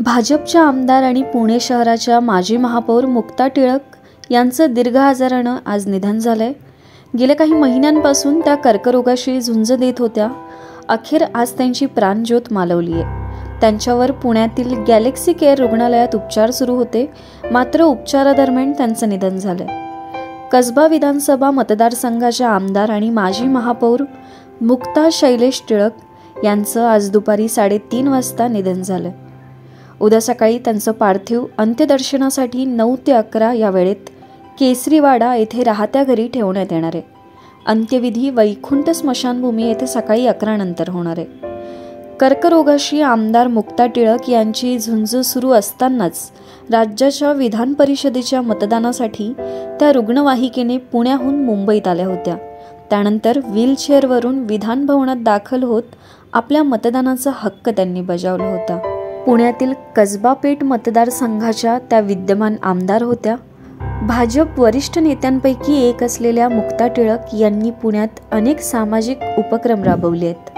भाजपच्या आमदार आणि पुणे शहराच्या माजी महापौर मुक्ता टिळक यांचं दीर्घ आजारानं आज निधन झालंय. गेल्या काही महिन्यांपासून त्या कर्करोगाशी झुंज देत होत्या. अखेर आज त्यांची प्राणज्योत मालवली आहे त्यांच्यावर पुण्यातील गॅलेक्सी केअर रुग्णालयात उपचार सुरू होते. मात्र उपचारादरम्यान त्यांचं निधन झालंय. कसबा विधानसभा मतदारसंघाच्या आमदार आणि माजी महापौर मुक्ता शैलेश टिळक यांचं आज दुपारी साडेतीन वाजता निधन झालं उद्या सकाळी त्यांचं पार्थिव अंत्यदर्शनासाठी नऊ ते अकरा या वेळेत केसरीवाडा येथे राहत्या घरी ठेवण्यात येणार आहे. अंत्यविधी वैकुंठ स्मशानभूमी येथे सकाळी अकरा नंतर होणार आहे. कर्करोगाशी आमदार मुक्ता टिळक यांची झुंज सुरू असतानाच राज्याच्या विधान परिषदेच्या मतदानासाठी त्या रुग्णवाहिकेने पुण्याहून मुंबईत आल्या होत्या. त्यानंतर व्हीलचेअरवरून विधानभवनात दाखल होत आपल्या मतदानाचा हक्क त्यांनी बजावला होता. पुण्यातील कसबापेठ मतदारसंघाच्या त्या विद्यमान आमदार होत्या. भाजप वरिष्ठ नेत्यांपैकी एक असलेल्या मुक्ता टिळक यांनी पुण्यात अनेक सामाजिक उपक्रम राबवले आहेत.